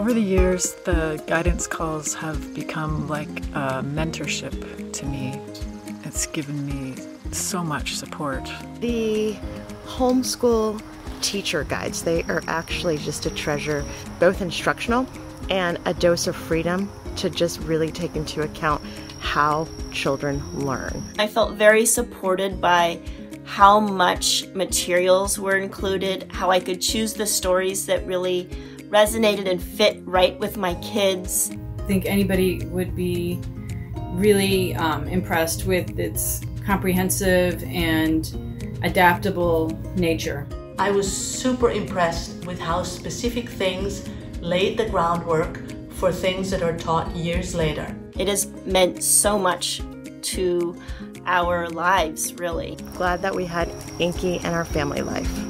Over the years, the guidance calls have become like a mentorship to me. It's given me so much support. The homeschool teacher guides, they are actually just a treasure, both instructional and a dose of freedom to just really take into account how children learn. I felt very supported by how much materials were included, how I could choose the stories that really resonated and fit right with my kids. I think anybody would be really um, impressed with its comprehensive and adaptable nature. I was super impressed with how specific things laid the groundwork for things that are taught years later. It has meant so much to our lives, really. Glad that we had Enki in our family life.